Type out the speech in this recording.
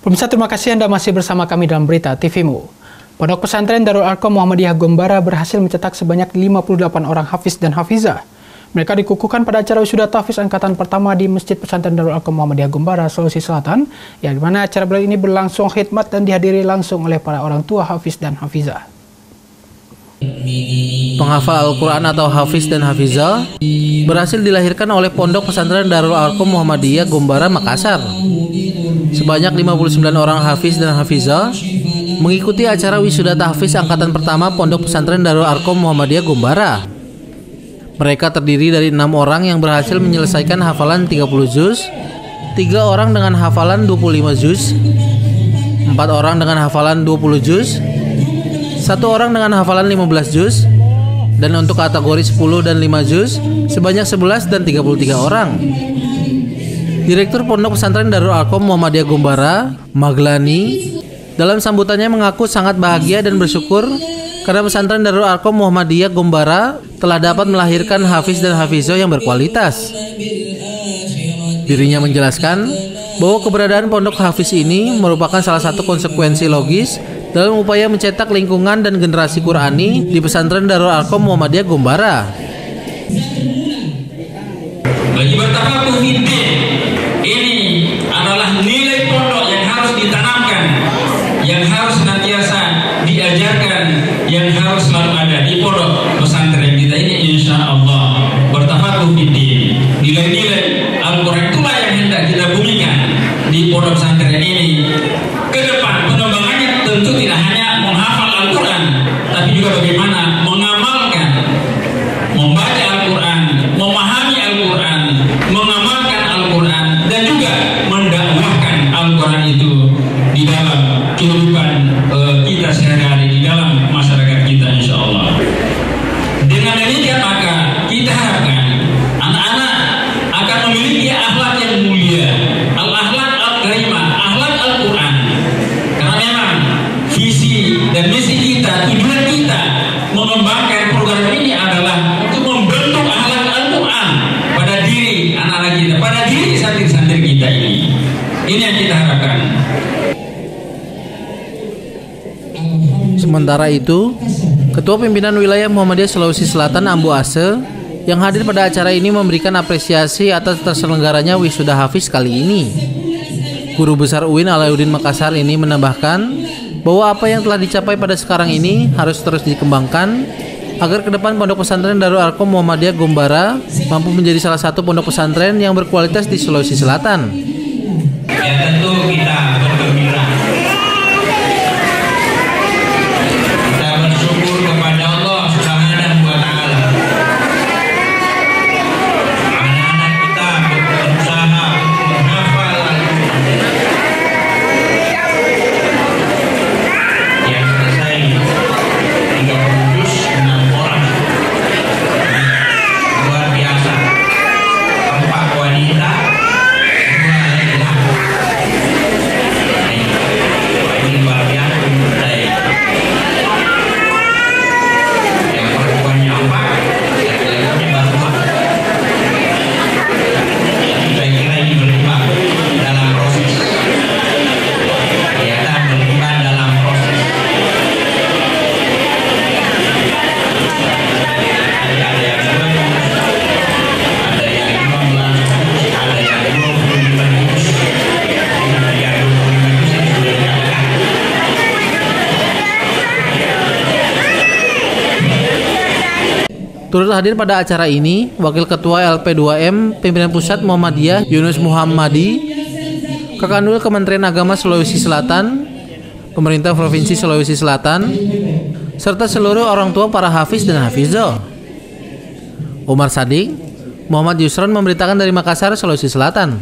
Pemirsa terima kasih Anda masih bersama kami dalam berita TVmu. Pondok pesantren Darul Arkom Muhammadiyah Gombara berhasil mencetak sebanyak 58 orang hafiz dan hafizah. Mereka dikukuhkan pada acara wisuda tahfiz angkatan pertama di Masjid Pesantren Darul Arkom Muhammadiyah Gombara, Sulawesi Selatan, yang di mana acara bulan ini berlangsung khidmat dan dihadiri langsung oleh para orang tua hafiz dan hafizah. Penghafal Al-Quran atau Hafiz dan Hafizah berhasil dilahirkan oleh Pondok Pesantren Darul Arkom Muhammadiyah Gombara, Makassar. Sebanyak 59 orang Hafiz dan Hafizah mengikuti acara wisuda tahfiz angkatan pertama Pondok Pesantren Darul Arkom Muhammadiyah Gombara. Mereka terdiri dari enam orang yang berhasil menyelesaikan hafalan 30 juz, tiga orang dengan hafalan 25 juz, empat orang dengan hafalan 20 juz, satu orang dengan hafalan 15 juz, dan untuk kategori 10 dan 5 juz sebanyak 11 dan 33 orang. Direktur Pondok Pesantren Darul Arkom Muhammadiyah Gombara, Maglani, dalam sambutannya mengaku sangat bahagia dan bersyukur karena pesantren Darul Arkom Muhammadiyah Gombara telah dapat melahirkan hafiz dan hafizoh yang berkualitas. Dirinya menjelaskan bahwa keberadaan pondok hafiz ini merupakan salah satu konsekuensi logis dalam upaya mencetak lingkungan dan generasi Qurani di pesantren Darul Arkom Muhammadiyah Gombara. Bagi bertafakuh ini adalah nilai pondok yang harus ditanamkan, yang harus senantiasa diajarkan, yang harus selalu ada di pondok pesantren kita ini insya Allah. Bertafakuh Nilai-nilai Sementara itu, Ketua Pimpinan Wilayah Muhammadiyah Sulawesi Selatan Ambu Ase yang hadir pada acara ini memberikan apresiasi atas terselenggaranya wisuda Hafiz kali ini. Guru Besar UIN Alauddin Makassar ini menambahkan bahwa apa yang telah dicapai pada sekarang ini harus terus dikembangkan agar ke depan Pondok Pesantren Darul Arkom Muhammadiyah Gombara mampu menjadi salah satu pondok pesantren yang berkualitas di Sulawesi Selatan. Ya tentu kita Turut hadir pada acara ini Wakil Ketua LP2M Pimpinan Pusat Muhammadiyah Yunus Muhammadi, Kakanul Kementerian Agama Sulawesi Selatan, Pemerintah Provinsi Sulawesi Selatan, serta seluruh orang tua para hafiz dan hafizoh. Umar Sadik, Muhammad Yusron memberitakan dari Makassar, Sulawesi Selatan.